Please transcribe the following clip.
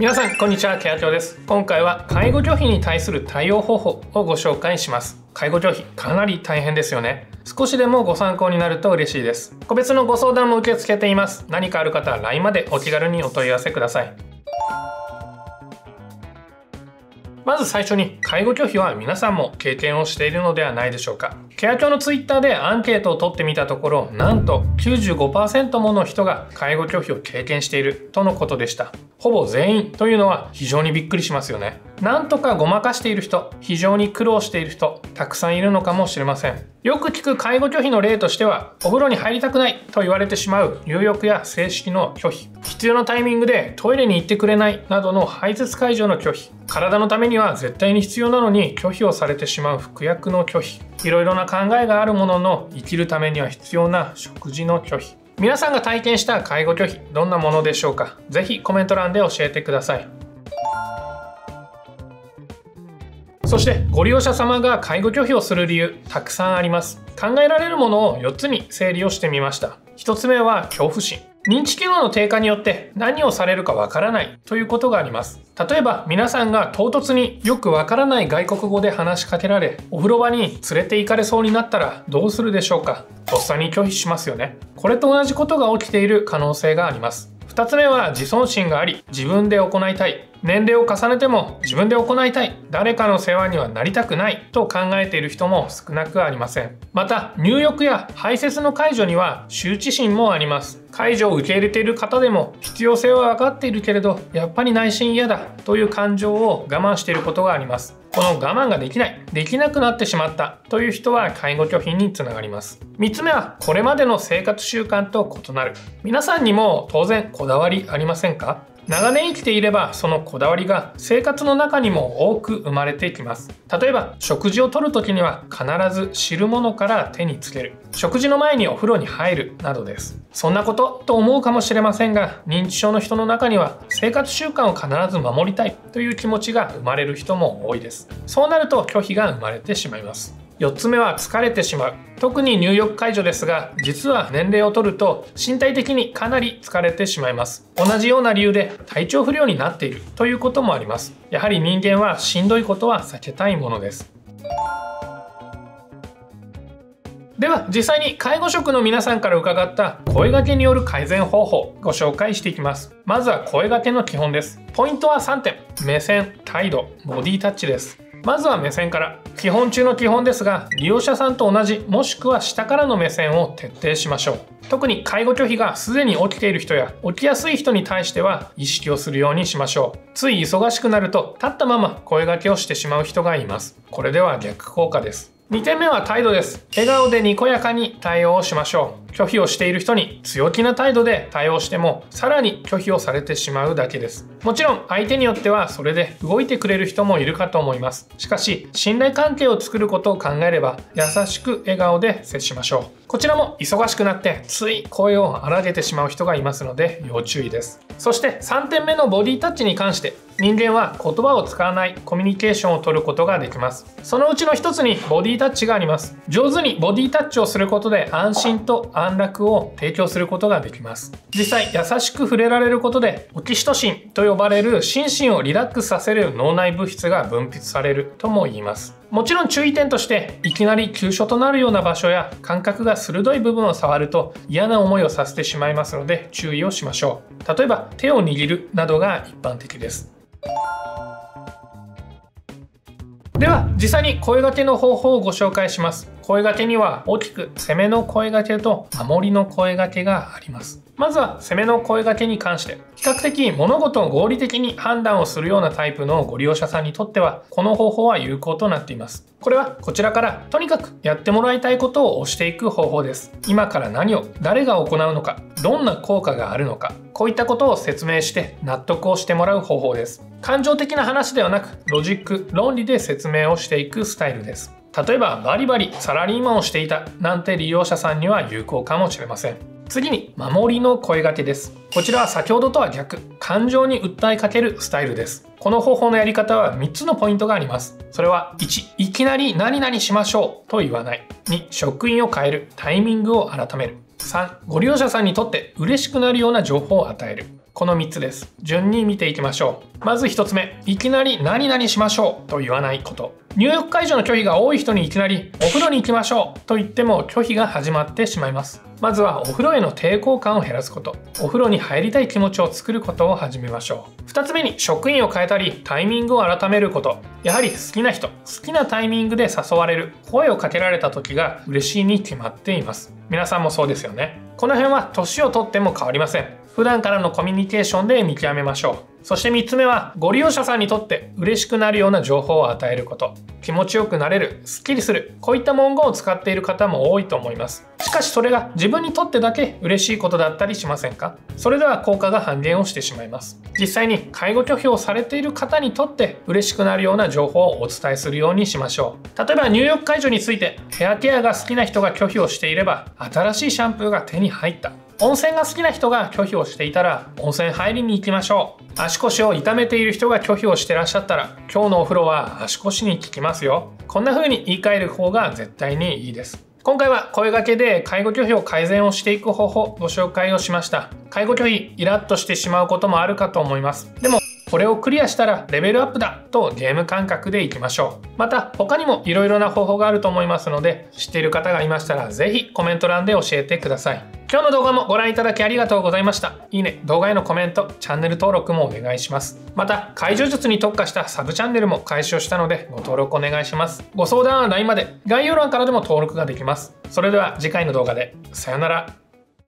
皆さんこんにちは。ケア長です。今回は介護拒否に対する対応方法をご紹介します。介護拒否かなり大変ですよね。少しでもご参考になると嬉しいです。個別のご相談も受け付けています。何かある方は LINE までお気軽にお問い合わせください。まず最初に介護拒否は皆さんも経験をしているのではないでしょうか。ケア協のツイッターでアンケートを取ってみたところなんと95%もの人が介護拒否を経験しているとのことでした。ほぼ全員というのは非常にびっくりしますよね。なんとかごまかしている人非常に苦労している人たくさんいるのかもしれません。よく聞く介護拒否の例としてはお風呂に入りたくないと言われてしまう入浴や正式の拒否必要なタイミングでトイレに行ってくれないなどの排泄解除の拒否体のためには絶対に必要なのに拒否をされてしまう服薬の拒否いろいろな考えがあるものの生きるためには必要な食事の拒否。皆さんが体験した介護拒否どんなものでしょうか？ぜひコメント欄で教えてください。そしてご利用者様が介護拒否をする理由たくさんあります。考えられるものを4つに整理をしてみました。1つ目は恐怖心。認知機能の低下によって何をされるかわからないということがあります。例えば皆さんが唐突によくわからない外国語で話しかけられお風呂場に連れて行かれそうになったらどうするでしょうか。とっさに拒否しますよね。これと同じことが起きている可能性があります。2つ目は自尊心があり自分で行いたい。年齢を重ねても自分で行いたい誰かの世話にはなりたくないと考えている人も少なくありません。また入浴や排泄の解除には羞恥心もあります。解除を受け入れている方でも必要性は分かっているけれどやっぱり内心嫌だという感情を我慢していることがあります。この我慢ができないできなくなってしまったという人は介護拒否につながります。3つ目はこれまでの生活習慣と異なる。皆さんにも当然こだわりありませんか？長年生きていればそのこだわりが生活の中にも多く生まれてきます。例えば食事をとる時には必ず汁物から手につける。食事の前にお風呂に入るなどです。そんなことと思うかもしれませんが認知症の人の中には生活習慣を必ず守りたいという気持ちが生まれる人も多いです。そうなると拒否が生まれてしまいます。4つ目は疲れてしまう。特に入浴解除ですが実は年齢を取ると身体的にかなり疲れてしまいます。同じような理由で体調不良になっている。ということもあります。やはり人間はしんどいことは避けたいものです。では実際に介護職の皆さんから伺った声掛けによる改善方法ご紹介していきます。まずは声掛けの基本です。ポイントは3点。目線態度ボディタッチです。まずは目線から基本中の基本ですが利用者さんと同じもしくは下からの目線を徹底しましょう。特に介護拒否がすでに起きている人や起きやすい人に対しては意識をするようにしましょう。つい忙しくなると立ったまま声掛けをしてしまう人がいます。これでは逆効果です。2点目は態度です。笑顔でにこやかに対応をしましょう。拒否をしている人に強気な態度で対応してもさらに拒否をされてしまうだけです。もちろん相手によってはそれで動いてくれる人もいるかと思います。しかし信頼関係を作ることを考えれば優しく笑顔で接しましょう。こちらも忙しくなってつい声を荒げてしまう人がいますので要注意です。そして3点目のボディタッチに関して人間は言葉を使わないコミュニケーションを取ることができます。そのうちの一つにボディタッチがあります。上手にボディタッチをすることで安心と安楽を提供することができます。実際優しく触れられることでオキシトシンと呼ばれる心身をリラックスさせる脳内物質が分泌されるとも言います。もちろん注意点としていきなり急所となるような場所や感覚が鋭い部分を触ると嫌な思いをさせてしまいますので注意をしましょう。例えば手を握るなどが一般的です。では実際に声掛けの方法をご紹介します。声掛けには大きく攻めの声掛けと守りの声掛けがあります。まずは攻めの声掛けに関して比較的物事を合理的に判断をするようなタイプのご利用者さんにとってはこの方法は有効となっています。これはこちらからとにかくやってもらいたいことを押していく方法です。今から何を誰が行うのかどんな効果があるのかこういったことを説明して納得をしてもらう方法です。感情的な話ではなくロジック論理で説明をしていくスタイルです。例えばバリバリサラリーマンをしていたなんて利用者さんには有効かもしれません。次に守りの声掛けです。こちらは先ほどとは逆感情に訴えかけるスタイルです。この方法のやり方は3つのポイントがあります。それは1いきなり何々しましょうと言わない。2職員を変えるタイミングを改める。3ご利用者さんにとって嬉しくなるような情報を与える。この3つです。順に見ていきましょう。まず1つ目。いきなり何々しましょう。と言わないこと。入浴解除の拒否が多い人にいきなりお風呂に行きましょう。と言っても拒否が始まってしまいます。まずはお風呂への抵抗感を減らすこと。お風呂に入りたい気持ちを作ることを始めましょう。2つ目に職員を変えたりタイミングを改めること。やはり好きな人好きなタイミングで誘われる声をかけられた時が嬉しいに決まっています。皆さんもそうですよね。この辺は年をとっても変わりません。普段からのコミュニケーションで見極めましょう。そして3つ目はご利用者さんにとって嬉しくなるような情報を与えること。気持ちよくなれるすっきりするこういった文言を使っている方も多いと思います。しかしそれが自分にとってだけ嬉しいことだったりしませんか？それでは効果が半減をしてしまいます。実際に介護拒否をされている方にとって嬉しくなるような情報をお伝えするようにしましょう。例えば入浴解除についてヘアケアが好きな人が拒否をしていれば新しいシャンプーが手に入った。温泉が好きな人が拒否をしていたら温泉入りに行きましょう。足腰を痛めている人が拒否をしてらっしゃったら今日のお風呂は足腰に効きますよ。こんな風に言い換える方が絶対にいいです。今回は声掛けで介護拒否を改善をしていく方法ご紹介をしました。介護拒否イラッとしてしまうこともあるかと思います。でもこれをクリアしたらレベルアップだとゲーム感覚でいきましょう。また他にも色々な方法があると思いますので知っている方がいましたら是非コメント欄で教えてください。今日の動画もご覧いただきありがとうございました。いいね、動画へのコメント、チャンネル登録もお願いします。また、解除術に特化したサブチャンネルも開始をしたのでご登録お願いします。ご相談は LINE まで概要欄からでも登録ができます。それでは次回の動画で、さよなら。